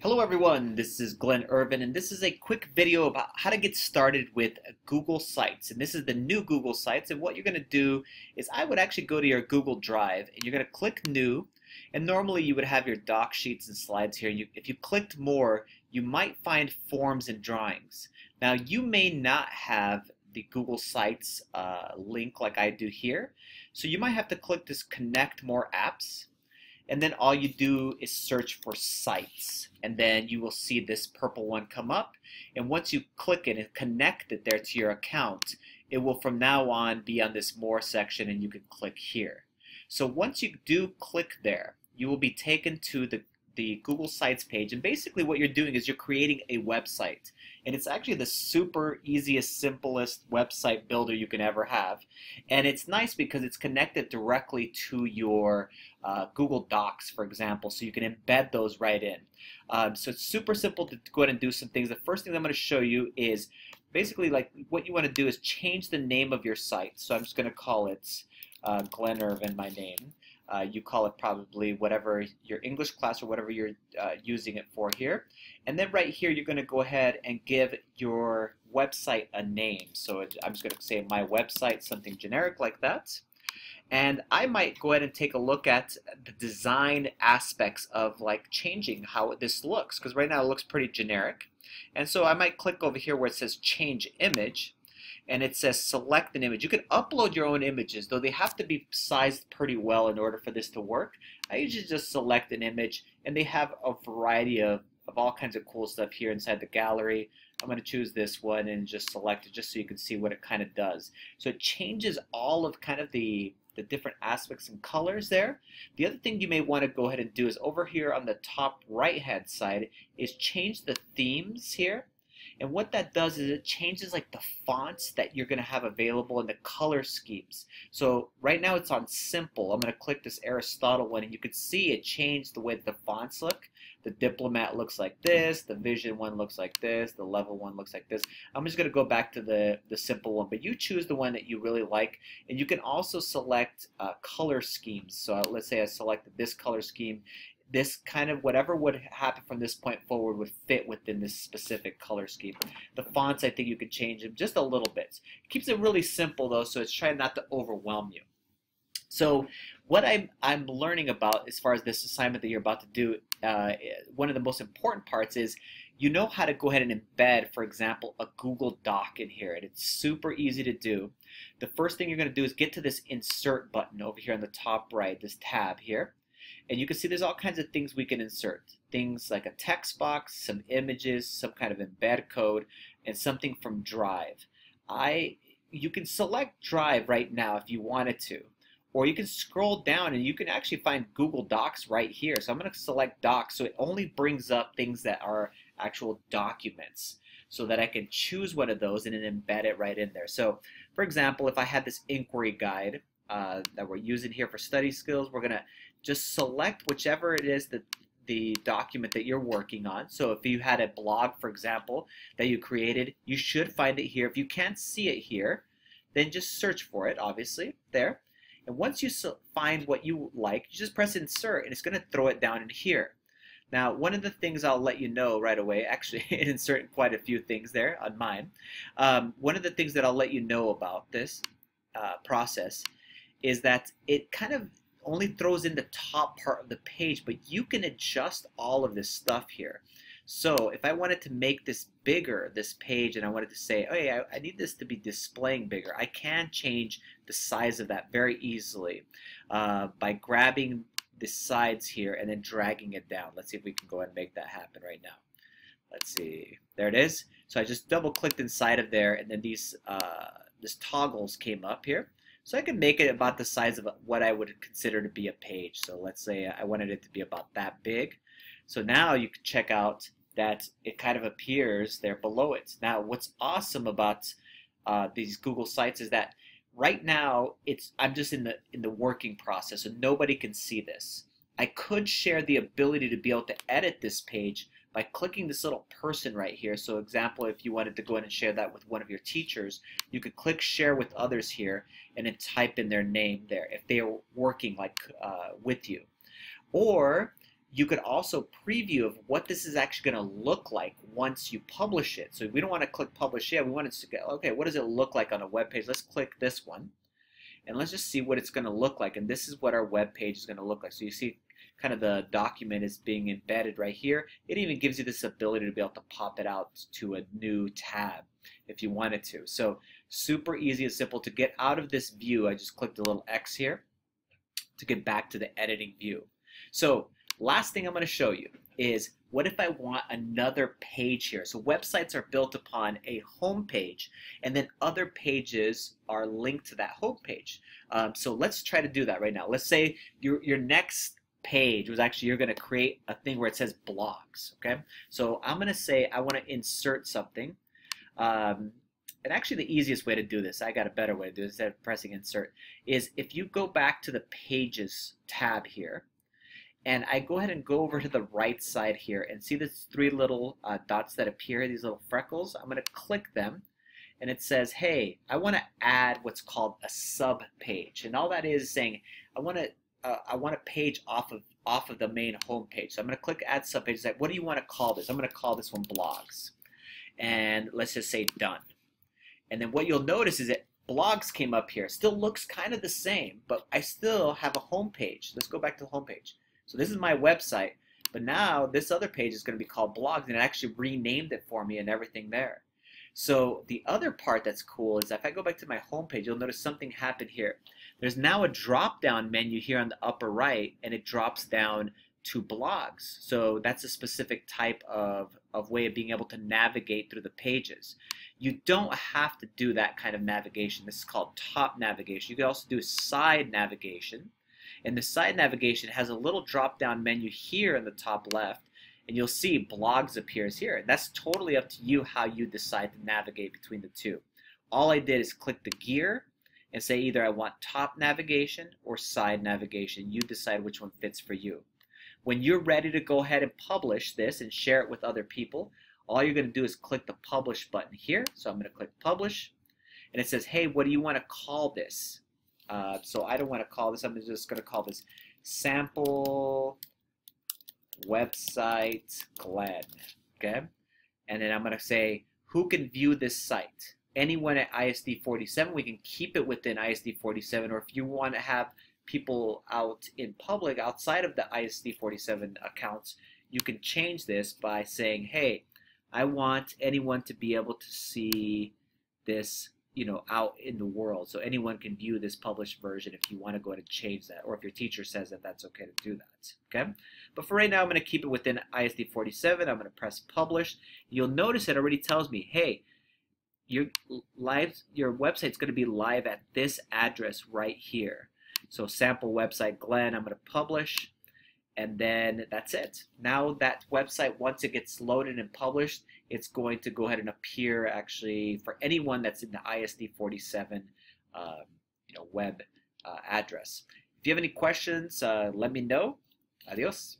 Hello everyone, this is Glenn Irvin and this is a quick video about how to get started with Google Sites. And this is the new Google Sites and what you're going to do is I would actually go to your Google Drive and you're going to click New and normally you would have your doc sheets and slides here. You, if you clicked more, you might find forms and drawings. Now you may not have the Google Sites uh, link like I do here. So you might have to click this Connect More Apps and then all you do is search for sites and then you will see this purple one come up. And once you click it and connect it there to your account it will from now on be on this more section and you can click here. So once you do click there you will be taken to the the Google Sites page and basically what you're doing is you're creating a website. And it's actually the super easiest simplest website builder you can ever have. And it's nice because it's connected directly to your uh, Google Docs for example so you can embed those right in. Um, so it's super simple to go ahead and do some things. The first thing I'm going to show you is basically like what you want to do is change the name of your site. So I'm just going to call it uh, Glenn Irvin my name uh, you call it probably whatever your English class or whatever you're uh, using it for here. And then right here, you're going to go ahead and give your website a name. So I'm just going to say my website, something generic like that. And I might go ahead and take a look at the design aspects of like changing how this looks because right now it looks pretty generic. And so I might click over here where it says change image and it says select an image. You can upload your own images, though they have to be sized pretty well in order for this to work. I usually just select an image, and they have a variety of, of all kinds of cool stuff here inside the gallery. I'm going to choose this one and just select it just so you can see what it kind of does. So it changes all of kind of the the different aspects and colors there. The other thing you may want to go ahead and do is over here on the top right hand side is change the themes here. And what that does is it changes like the fonts that you're going to have available and the color schemes. So right now it's on simple. I'm going to click this Aristotle one and you can see it changed the way the fonts look. The Diplomat looks like this, the Vision one looks like this, the Level one looks like this. I'm just going to go back to the, the simple one, but you choose the one that you really like. And you can also select uh, color schemes. So let's say I selected this color scheme this kind of whatever would happen from this point forward would fit within this specific color scheme. The fonts, I think you could change them just a little bit. It keeps it really simple though, so it's trying not to overwhelm you. So what I'm, I'm learning about as far as this assignment that you're about to do, uh, one of the most important parts is you know how to go ahead and embed, for example, a Google Doc in here. And it's super easy to do. The first thing you're going to do is get to this insert button over here on the top right, this tab here. And you can see there's all kinds of things we can insert. Things like a text box, some images, some kind of embed code, and something from Drive. I, you can select Drive right now if you wanted to. Or you can scroll down and you can actually find Google Docs right here. So I'm going to select Docs so it only brings up things that are actual documents so that I can choose one of those and then embed it right in there. So for example, if I had this inquiry guide uh, that we're using here for study skills, we're going to just select whichever it is that the document that you're working on. So if you had a blog, for example, that you created, you should find it here. If you can't see it here, then just search for it, obviously, there. And once you find what you like, you just press insert and it's going to throw it down in here. Now, one of the things I'll let you know right away, actually, it inserted quite a few things there on mine. Um, one of the things that I'll let you know about this uh, process is that it kind of only throws in the top part of the page, but you can adjust all of this stuff here. So if I wanted to make this bigger, this page, and I wanted to say, oh yeah, I need this to be displaying bigger, I can change the size of that very easily uh, by grabbing the sides here and then dragging it down. Let's see if we can go and make that happen right now. Let's see. There it is. So I just double clicked inside of there and then these uh, this toggles came up here. So I can make it about the size of what I would consider to be a page. So let's say I wanted it to be about that big. So now you can check out that it kind of appears there below it. Now what's awesome about uh, these Google Sites is that right now it's I'm just in the in the working process so nobody can see this. I could share the ability to be able to edit this page by clicking this little person right here. So example, if you wanted to go in and share that with one of your teachers, you could click share with others here and then type in their name there if they are working like uh, with you. Or you could also preview of what this is actually going to look like once you publish it. So we don't want to click publish yet. We want it to get, okay, what does it look like on a web page? Let's click this one. And let's just see what it's going to look like. And this is what our web page is going to look like. So you see kind of the document is being embedded right here. It even gives you this ability to be able to pop it out to a new tab if you wanted to. So super easy and simple. To get out of this view, I just clicked a little X here to get back to the editing view. So Last thing I'm going to show you is what if I want another page here? So websites are built upon a home page, and then other pages are linked to that home page. Um, so let's try to do that right now. Let's say your, your next page was actually you're going to create a thing where it says blogs. Okay, so I'm going to say I want to insert something. Um, and actually the easiest way to do this, I got a better way to do this instead of pressing insert, is if you go back to the pages tab here, and I go ahead and go over to the right side here and see these three little uh, dots that appear, these little freckles. I'm going to click them and it says, hey, I want to add what's called a sub page. And all that is saying, I want to uh, I want a page off of off of the main home page. So I'm going to click add sub page. It's like, what do you want to call this? I'm going to call this one blogs. And let's just say done. And then what you'll notice is that blogs came up here. Still looks kind of the same, but I still have a home page. Let's go back to the home page. So this is my website, but now this other page is going to be called blogs and it actually renamed it for me and everything there. So the other part that's cool is if I go back to my home page, you'll notice something happened here. There's now a drop down menu here on the upper right and it drops down to blogs. So that's a specific type of, of way of being able to navigate through the pages. You don't have to do that kind of navigation. This is called top navigation. You can also do side navigation. And the side navigation has a little drop down menu here in the top left and you'll see blogs appears here. That's totally up to you how you decide to navigate between the two. All I did is click the gear and say either I want top navigation or side navigation. You decide which one fits for you. When you're ready to go ahead and publish this and share it with other people, all you're going to do is click the publish button here. So I'm going to click publish and it says, hey, what do you want to call this? Uh, so I don't want to call this, I'm just going to call this sample website Glenn. Okay? And then I'm going to say, who can view this site? Anyone at ISD 47, we can keep it within ISD 47, or if you want to have people out in public outside of the ISD 47 accounts, you can change this by saying, hey, I want anyone to be able to see this you know out in the world. So anyone can view this published version if you want to go ahead and change that or if your teacher says that that's okay to do that okay? But for right now I'm going to keep it within ISD 47 I'm going to press publish. You'll notice it already tells me hey your live your website's going to be live at this address right here so sample website Glenn I'm going to publish and then that's it. Now that website, once it gets loaded and published, it's going to go ahead and appear actually for anyone that's in the ISD 47 uh, you know, web uh, address. If you have any questions, uh, let me know. Adios.